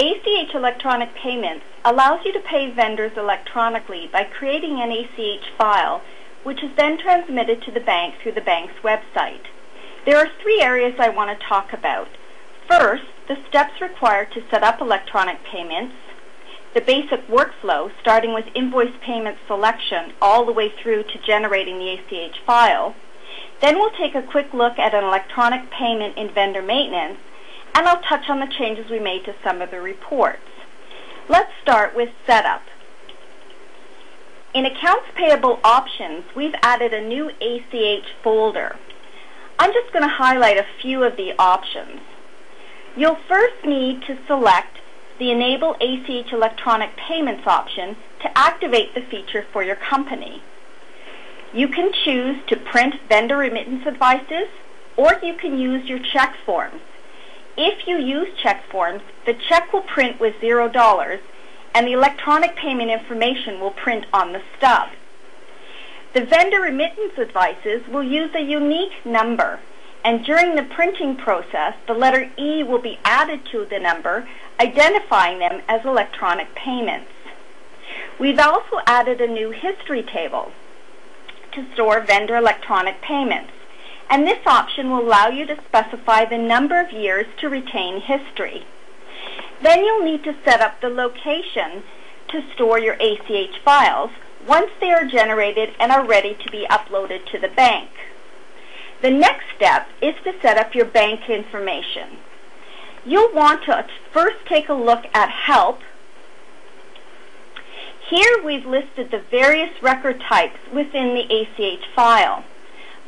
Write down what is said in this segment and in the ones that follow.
ACH Electronic Payments allows you to pay vendors electronically by creating an ACH file, which is then transmitted to the bank through the bank's website. There are three areas I want to talk about. First, the steps required to set up electronic payments, the basic workflow, starting with invoice payment selection all the way through to generating the ACH file. Then we'll take a quick look at an electronic payment in vendor maintenance, and I'll touch on the changes we made to some of the reports. Let's start with setup. In Accounts Payable Options, we've added a new ACH folder. I'm just going to highlight a few of the options. You'll first need to select the Enable ACH Electronic Payments option to activate the feature for your company. You can choose to print vendor remittance advices or you can use your check forms. If you use check forms, the check will print with $0 and the electronic payment information will print on the stub. The vendor remittance advices will use a unique number and during the printing process, the letter E will be added to the number, identifying them as electronic payments. We've also added a new history table to store vendor electronic payments, and this option will allow you to specify the number of years to retain history. Then you'll need to set up the location to store your ACH files once they are generated and are ready to be uploaded to the bank. The next step is to set up your bank information. You'll want to first take a look at Help. Here we've listed the various record types within the ACH file.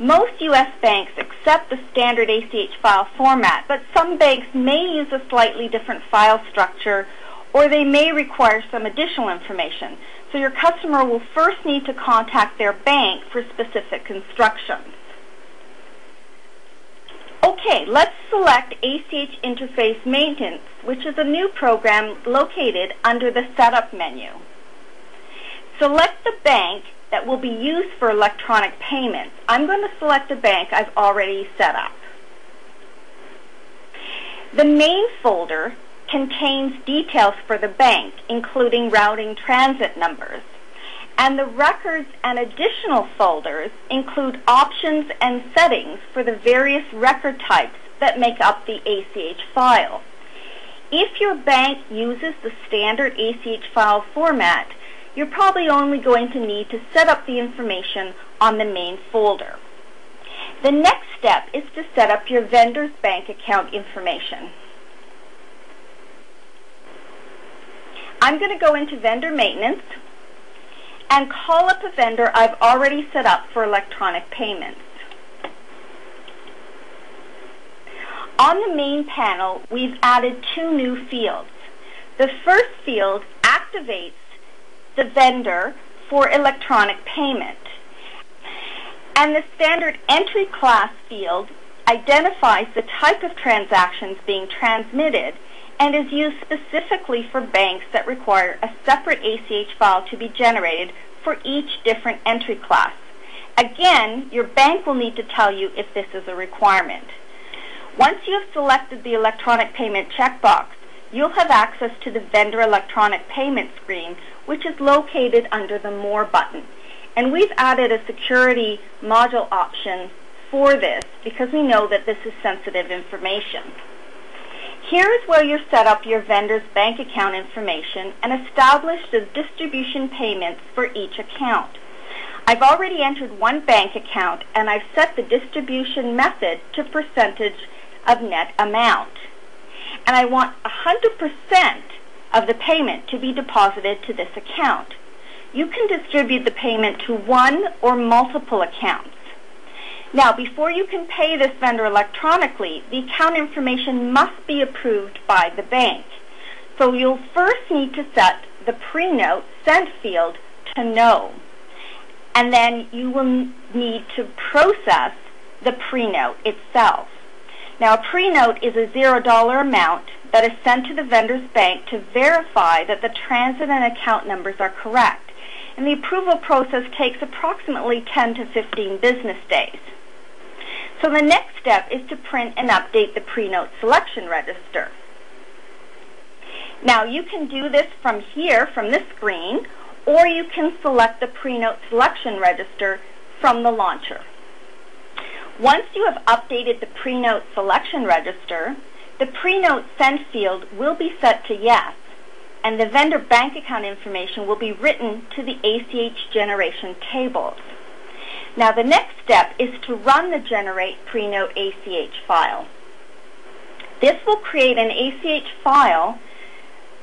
Most U.S. banks accept the standard ACH file format, but some banks may use a slightly different file structure or they may require some additional information. So your customer will first need to contact their bank for specific instructions. Okay, let's select ACH Interface Maintenance, which is a new program located under the Setup menu. Select the bank that will be used for electronic payments. I'm going to select a bank I've already set up. The main folder contains details for the bank, including routing transit numbers and the records and additional folders include options and settings for the various record types that make up the ACH file. If your bank uses the standard ACH file format, you're probably only going to need to set up the information on the main folder. The next step is to set up your vendor's bank account information. I'm going to go into vendor maintenance and call up a vendor I've already set up for electronic payments. On the main panel, we've added two new fields. The first field activates the vendor for electronic payment. And the standard entry class field identifies the type of transactions being transmitted and is used specifically for banks that require a separate ACH file to be generated for each different entry class. Again, your bank will need to tell you if this is a requirement. Once you have selected the electronic payment checkbox, you'll have access to the vendor electronic payment screen, which is located under the More button. And we've added a security module option for this because we know that this is sensitive information. Here is where you set up your vendor's bank account information and establish the distribution payments for each account. I've already entered one bank account and I've set the distribution method to percentage of net amount. And I want 100% of the payment to be deposited to this account. You can distribute the payment to one or multiple accounts. Now, before you can pay this vendor electronically, the account information must be approved by the bank. So you'll first need to set the pre-note sent field to no. And then you will need to process the pre-note itself. Now, a pre-note is a $0 amount that is sent to the vendor's bank to verify that the transit and account numbers are correct. And the approval process takes approximately 10 to 15 business days. So the next step is to print and update the pre-note selection register. Now you can do this from here, from this screen, or you can select the pre-note selection register from the launcher. Once you have updated the pre-note selection register, the pre-note send field will be set to yes, and the vendor bank account information will be written to the ACH generation tables. Now the next step is to run the generate pre-note ACH file. This will create an ACH file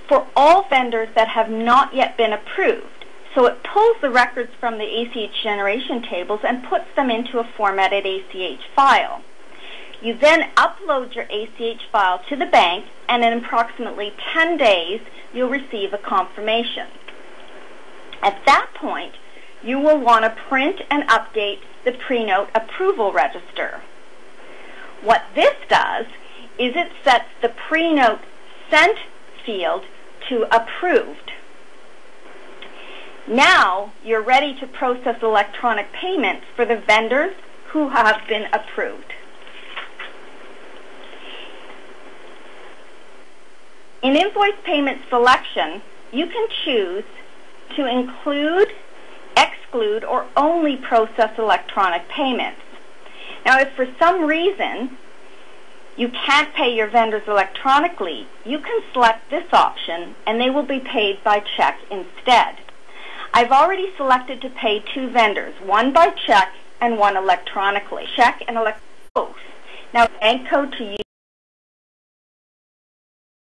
for all vendors that have not yet been approved. So it pulls the records from the ACH generation tables and puts them into a formatted ACH file. You then upload your ACH file to the bank and in approximately 10 days you'll receive a confirmation. At that point, you will want to print and update the pre-note approval register. What this does is it sets the pre-note sent field to approved. Now you're ready to process electronic payments for the vendors who have been approved. In invoice payment selection, you can choose to include, exclude, or only process electronic payments. Now if for some reason you can't pay your vendors electronically, you can select this option and they will be paid by check instead. I've already selected to pay two vendors, one by check and one electronically. Check and electronic both. Now bank code to use